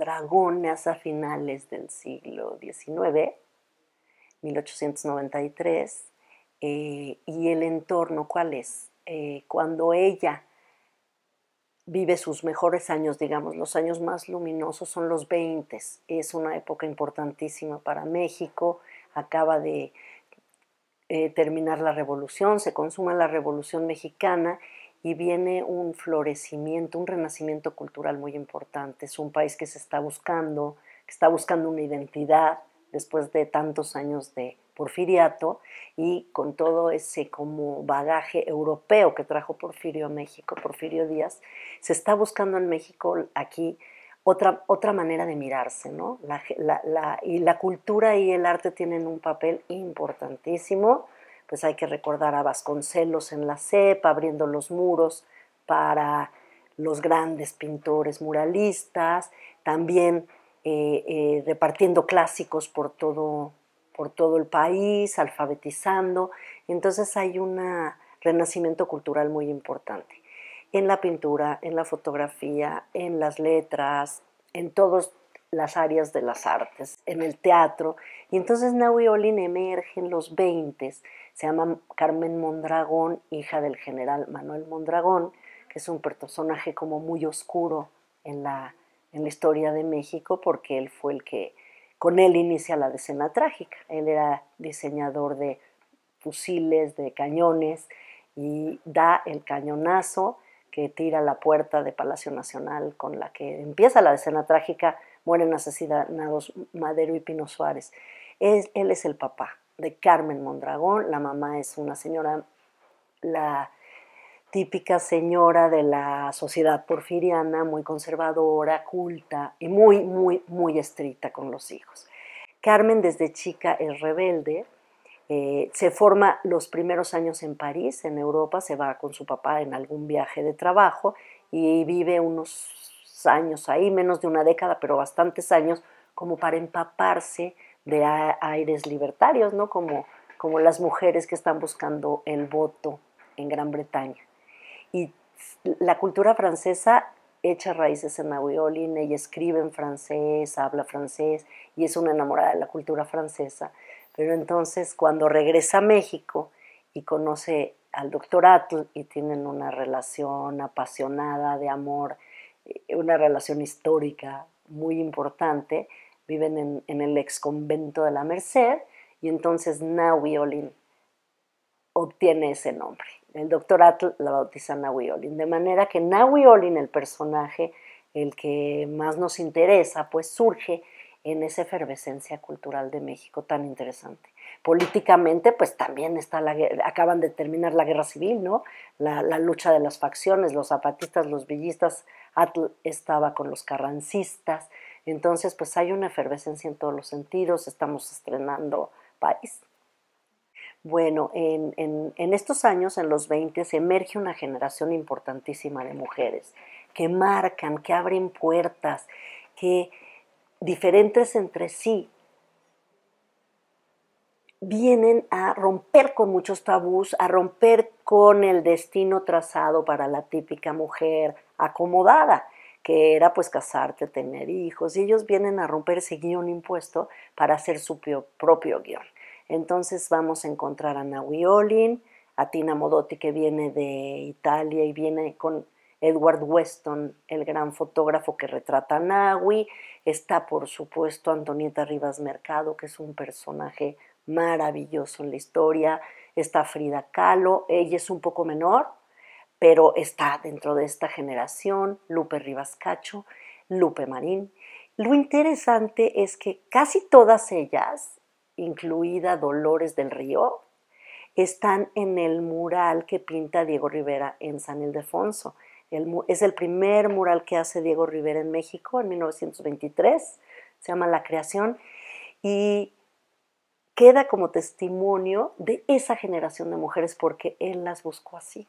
Nace a finales del siglo XIX, 1893, eh, y el entorno, ¿cuál es? Eh, cuando ella vive sus mejores años, digamos, los años más luminosos son los 20. Es una época importantísima para México, acaba de eh, terminar la revolución, se consuma la revolución mexicana y viene un florecimiento, un renacimiento cultural muy importante. Es un país que se está buscando, que está buscando una identidad después de tantos años de porfiriato y con todo ese como bagaje europeo que trajo Porfirio a México, Porfirio Díaz, se está buscando en México aquí otra, otra manera de mirarse, ¿no? y la cultura y el arte tienen un papel importantísimo pues hay que recordar a Vasconcelos en la cepa, abriendo los muros para los grandes pintores muralistas, también eh, eh, repartiendo clásicos por todo, por todo el país, alfabetizando. Entonces hay un renacimiento cultural muy importante en la pintura, en la fotografía, en las letras, en todas las áreas de las artes, en el teatro. Y entonces Naui Olin emerge en los 20 se llama Carmen Mondragón, hija del general Manuel Mondragón, que es un personaje como muy oscuro en la, en la historia de México, porque él fue el que, con él inicia la decena trágica. Él era diseñador de fusiles, de cañones, y da el cañonazo que tira la puerta de Palacio Nacional con la que empieza la decena trágica, mueren asesinados Madero y Pino Suárez. él es el papá, de Carmen Mondragón. La mamá es una señora, la típica señora de la sociedad porfiriana, muy conservadora, culta y muy, muy, muy estricta con los hijos. Carmen desde chica es rebelde, eh, se forma los primeros años en París, en Europa, se va con su papá en algún viaje de trabajo y vive unos años ahí, menos de una década, pero bastantes años, como para empaparse de aires libertarios, ¿no? Como, como las mujeres que están buscando el voto en Gran Bretaña. Y la cultura francesa echa raíces en Olin, ella escribe en francés, habla francés y es una enamorada de la cultura francesa. Pero entonces cuando regresa a México y conoce al doctor Atl y tienen una relación apasionada de amor, eh, una relación histórica muy importante, viven en, el ex convento de la Merced y entonces Naui Olin obtiene ese nombre. El doctor Atl la bautiza Naui Olin, de manera que Naui Olin, el personaje, el que más nos interesa, pues surge en esa efervescencia cultural de México tan interesante. Políticamente, pues también está la, acaban de terminar la guerra civil, ¿no? La, la, lucha de las facciones, los zapatistas, los villistas, Atl estaba con los carrancistas, entonces, pues hay una efervescencia en todos los sentidos, estamos estrenando país. Bueno, en, estos años, en los 20, se emerge una generación importantísima de mujeres que marcan, que abren puertas, que diferentes entre sí vienen a romper con muchos tabús, a romper con el destino trazado para la típica mujer acomodada que era pues casarte, tener hijos, y ellos vienen a romper ese guion impuesto para hacer su propio guion. Entonces vamos a encontrar a Naui Olin, a Tina Modotti que viene de Italia y viene con Edward Weston, el gran fotógrafo que retrata a Naui, está por supuesto Antonieta Rivas Mercado, que es un personaje maravilloso en la historia, está Frida Kahlo, ella es un poco menor, pero está dentro de esta generación Lupe Rivas Cacho, Lupe Marín. Lo interesante es que casi todas ellas, incluida Dolores del Río, están en el mural que pinta Diego Rivera en San Ildefonso. es el primer mural que hace Diego Rivera en México en 1923, se llama La Creación, y queda como testimonio de esa generación de mujeres porque él las buscó así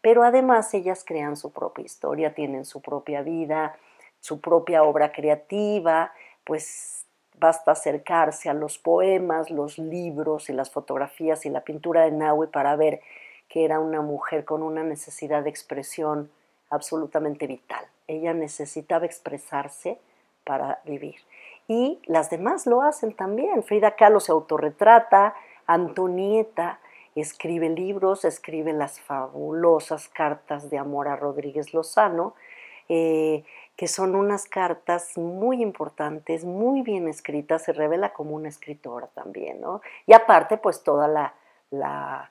pero además ellas crean su propia historia, tienen su propia vida, su propia obra creativa, pues basta acercarse a los poemas, los libros y las fotografías y la pintura de Nahui para ver que era una mujer con una necesidad de expresión absolutamente vital. Ella necesitaba expresarse para vivir. Y las demás lo hacen también. Frida Kahlo se autorretrata, Antonieta escribe libros, escribe las fabulosas cartas de amor a Rodríguez Lozano, eh, que son unas cartas muy importantes, muy bien escritas, se revela como una escritora también, ¿no? Y aparte, pues toda la, la,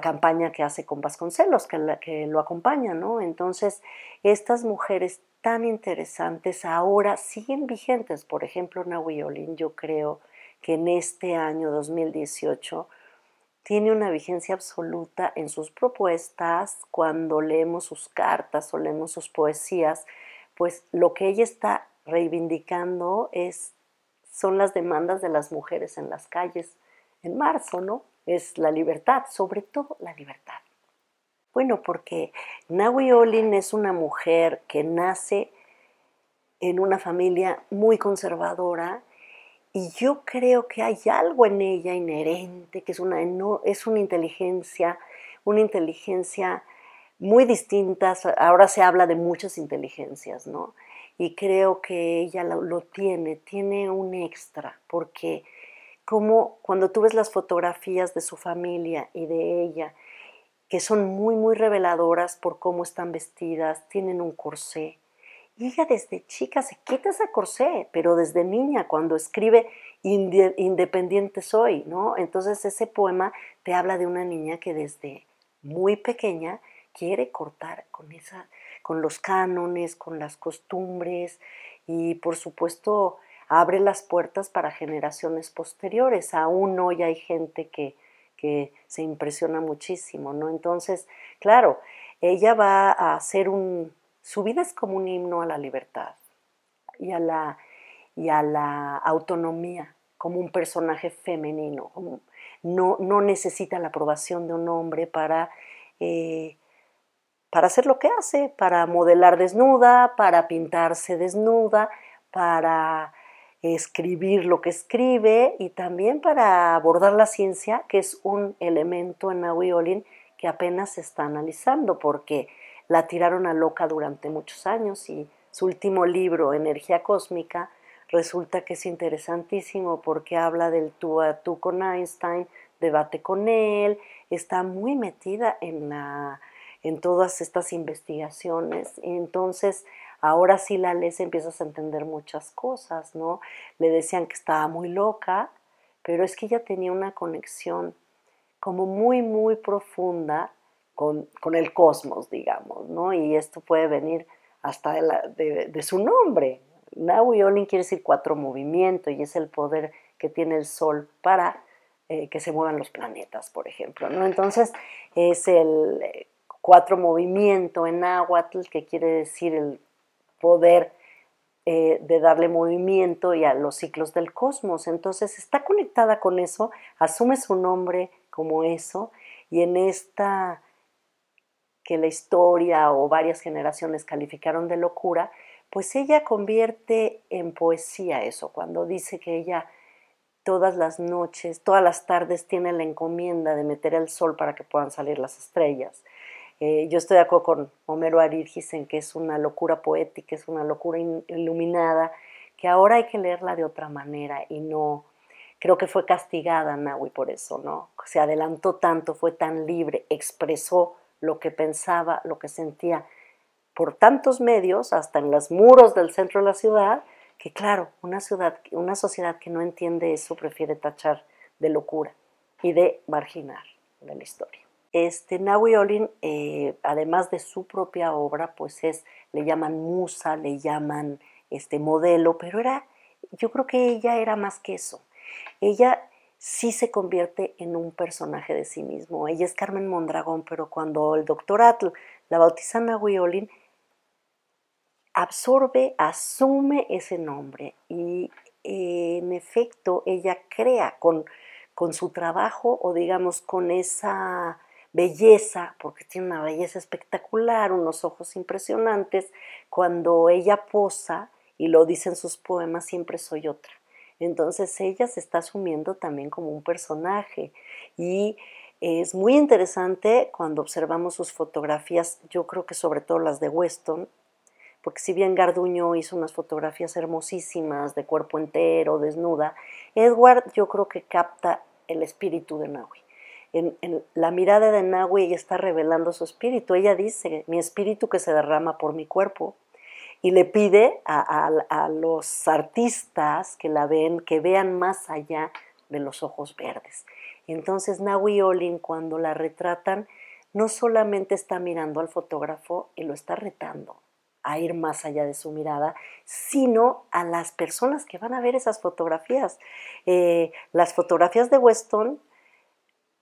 campaña que hace con Vasconcelos, que, que lo acompaña, ¿no? Entonces, estas mujeres tan interesantes ahora siguen vigentes. Por ejemplo, Nahui Olin, yo creo que en este año 2018 tiene una vigencia absoluta en sus propuestas, cuando leemos sus cartas o leemos sus poesías, pues lo que ella está reivindicando es, son las demandas de las mujeres en las calles en marzo, ¿no? Es la libertad, sobre todo la libertad. Bueno, porque Nahui Olin es una mujer que nace en una familia muy conservadora y yo creo que hay algo en ella inherente, que es una, es una inteligencia, una inteligencia muy distinta. Ahora se habla de muchas inteligencias, ¿no? Y creo que ella lo, tiene, tiene un extra, porque como cuando tú ves las fotografías de su familia y de ella, que son muy, muy reveladoras por cómo están vestidas, tienen un corsé, y ella desde chica se quita ese corsé, pero desde niña, cuando escribe Independiente soy, ¿no? Entonces ese poema te habla de una niña que desde muy pequeña quiere cortar con, esa, con los cánones, con las costumbres y por supuesto abre las puertas para generaciones posteriores. Aún hoy hay gente que, que se impresiona muchísimo, ¿no? Entonces, claro, ella va a hacer un, su vida es como un himno a la libertad y a la, y a la autonomía, como un personaje femenino. No, no, necesita la aprobación de un hombre para, eh, para hacer lo que hace, para modelar desnuda, para pintarse desnuda, para escribir lo que escribe y también para abordar la ciencia, que es un elemento en Naui Olin que apenas se está analizando, porque la tiraron a loca durante muchos años y su último libro, Energía Cósmica, resulta que es interesantísimo porque habla del tú a tú con Einstein, debate con él, está muy metida en, la, en todas estas investigaciones. Entonces, ahora sí la lees empiezas a entender muchas cosas, ¿no? Le decían que estaba muy loca, pero es que ella tenía una conexión como muy, muy profunda con, el cosmos, digamos, ¿no? Y esto puede venir hasta de, su nombre. Naui Olin quiere decir cuatro movimientos y es el poder que tiene el Sol para eh, que se muevan los planetas, por ejemplo, ¿no? Entonces es el eh, cuatro movimiento en náhuatl, que quiere decir el poder eh, de darle movimiento y a los ciclos del cosmos. Entonces está conectada con eso, asume su nombre como eso y en esta que la historia o varias generaciones calificaron de locura, pues ella convierte en poesía eso, cuando dice que ella todas las noches, todas las tardes tiene la encomienda de meter el sol para que puedan salir las estrellas. Eh, yo estoy de acuerdo con Homero Arirgis que es una locura poética, es una locura iluminada, que ahora hay que leerla de otra manera y no, creo que fue castigada Nahui por eso, ¿no? Se adelantó tanto, fue tan libre, expresó lo que pensaba, lo que sentía por tantos medios, hasta en los muros del centro de la ciudad, que claro, una, ciudad, una sociedad que no entiende eso prefiere tachar de locura y de marginar de la historia. Este, Naui Olin, eh, además de su propia obra, pues es, le llaman musa, le llaman este modelo, pero era, yo creo que ella era más que eso. Ella sí se convierte en un personaje de sí mismo. Ella es Carmen Mondragón, pero cuando el doctor Atl la bautiza a Olin, absorbe, asume ese nombre y en efecto ella crea con, con su trabajo o digamos con esa belleza, porque tiene una belleza espectacular, unos ojos impresionantes, cuando ella posa y lo dice en sus poemas, siempre soy otra. Entonces ella se está asumiendo también como un personaje y Es muy interesante cuando observamos sus fotografías, yo creo que sobre todo las de Weston, porque si bien Garduño hizo unas fotografías hermosísimas de cuerpo entero, desnuda, Edward yo creo que capta el espíritu de Nahui. En, la mirada de Nahui ella está revelando su espíritu. Ella dice, mi espíritu que se derrama por mi cuerpo. Y le pide a, los artistas que la ven, que vean más allá de los ojos verdes. Entonces Nahui Olin cuando la retratan no solamente está mirando al fotógrafo y lo está retando a ir más allá de su mirada, sino a las personas que van a ver esas fotografías. Eh, las fotografías de Weston,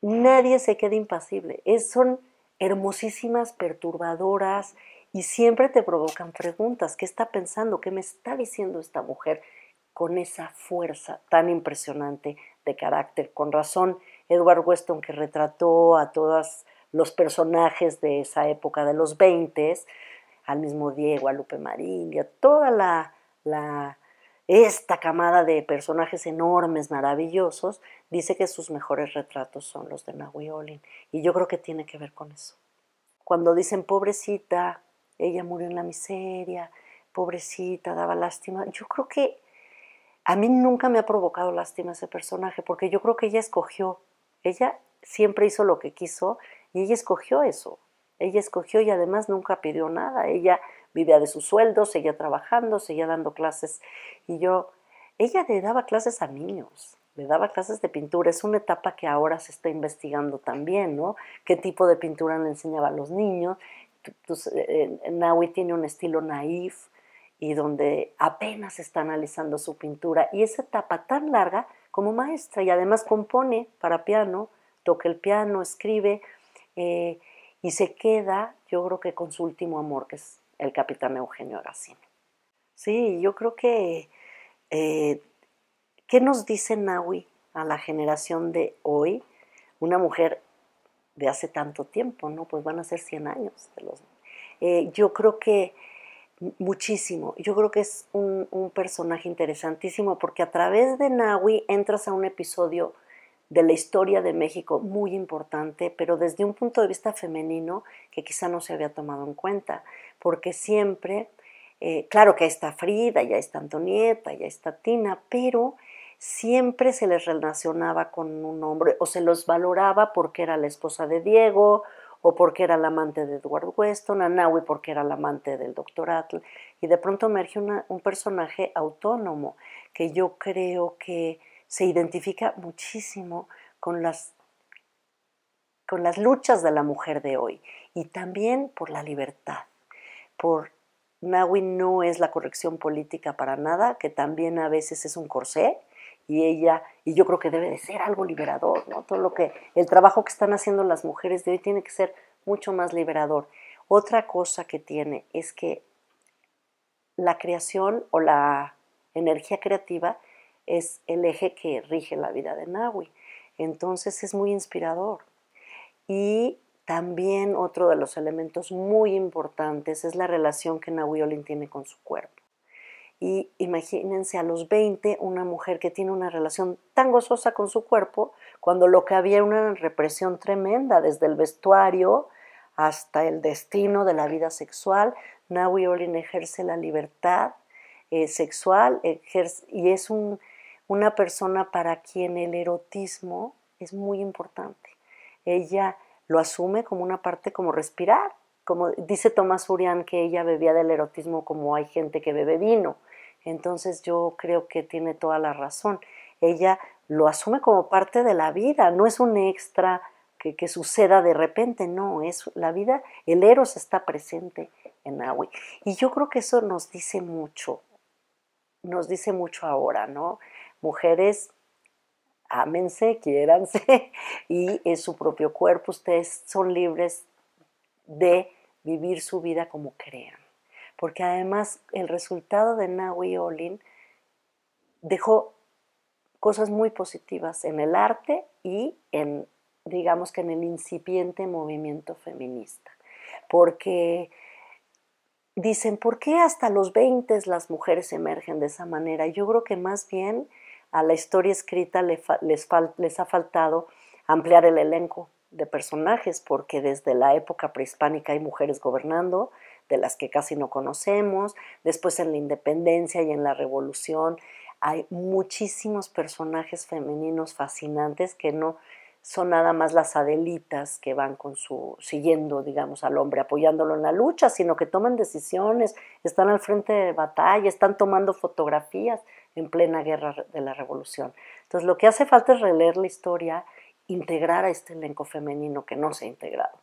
nadie se queda impasible. Es, son hermosísimas, perturbadoras y siempre te provocan preguntas. ¿Qué está pensando? ¿Qué me está diciendo esta mujer con esa fuerza tan impresionante de carácter? Con razón, Edward Weston, que retrató a todos los personajes de esa época de los 20, al mismo Diego, a Lupe Marín toda la, esta camada de personajes enormes, maravillosos, dice que sus mejores retratos son los de Nahui Olin. Y yo creo que tiene que ver con eso. Cuando dicen, pobrecita, ella murió en la miseria, pobrecita, daba lástima, yo creo que a mí nunca me ha provocado lástima ese personaje, porque yo creo que ella escogió ella siempre hizo lo que quiso y ella escogió eso. Ella escogió y además nunca pidió nada. Ella vivía de sus sueldos, seguía trabajando, seguía dando clases. Y yo, ella le daba clases a niños, le daba clases de pintura. Es una etapa que ahora se está investigando también, ¿no? ¿Qué tipo de pintura le enseñaba a los niños? Eh, Naui tiene un estilo naif y donde apenas está analizando su pintura. Y esa etapa tan larga como maestra y además compone para piano, toca el piano, escribe eh, y se queda, yo creo que con su último amor, que es el capitán Eugenio Agacino. Sí, yo creo que, eh, ¿qué nos dice Nahui a la generación de hoy? Una mujer de hace tanto tiempo, ¿no? Pues van a ser 100 años. De los, eh, yo creo que muchísimo. Yo creo que es un, personaje interesantísimo porque a través de Nahui entras a un episodio de la historia de México muy importante, pero desde un punto de vista femenino que quizá no se había tomado en cuenta, porque siempre, eh, claro que ahí está Frida, ya está Antonieta, ya está Tina, pero siempre se les relacionaba con un hombre o se los valoraba porque era la esposa de Diego o porque era la amante de Edward Weston, a Naui porque era la amante del Dr. Atle, y de pronto emerge un personaje autónomo que yo creo que se identifica muchísimo con las, con las luchas de la mujer de hoy y también por la libertad, por Naui no es la corrección política para nada, que también a veces es un corsé, y ella, y yo creo que debe de ser algo liberador, ¿no? Todo lo que, el trabajo que están haciendo las mujeres de hoy tiene que ser mucho más liberador. Otra cosa que tiene es que la creación o la energía creativa es el eje que rige la vida de Nahui. Entonces es muy inspirador. Y también otro de los elementos muy importantes es la relación que Nahui Olin tiene con su cuerpo. Y imagínense a los 20 una mujer que tiene una relación tan gozosa con su cuerpo, cuando lo que había era una represión tremenda, desde el vestuario hasta el destino de la vida sexual. Naui Olin ejerce la libertad eh, sexual y es una persona para quien el erotismo es muy importante. Ella lo asume como una parte como respirar, como dice Tomás Urián que ella bebía del erotismo como hay gente que bebe vino. Entonces yo creo que tiene toda la razón. Ella lo asume como parte de la vida, no es un extra que, suceda de repente, no, es la vida, el eros está presente en Nahui. Y yo creo que eso nos dice mucho, nos dice mucho ahora, ¿no? Mujeres, ámense, quiéranse y en su propio cuerpo ustedes son libres de vivir su vida como crean porque además el resultado de Naui Olin dejó cosas muy positivas en el arte y en, digamos que en el incipiente movimiento feminista, porque dicen, ¿por qué hasta los 20 las mujeres emergen de esa manera? Yo creo que más bien a la historia escrita les, les ha faltado ampliar el elenco de personajes, porque desde la época prehispánica hay mujeres gobernando, de las que casi no conocemos, después en la independencia y en la revolución hay muchísimos personajes femeninos fascinantes que no son nada más las adelitas que van con su siguiendo, digamos, al hombre, apoyándolo en la lucha, sino que toman decisiones, están al frente de batalla, están tomando fotografías en plena guerra de la revolución. Entonces, lo que hace falta es releer la historia, integrar a este elenco femenino que no se ha integrado.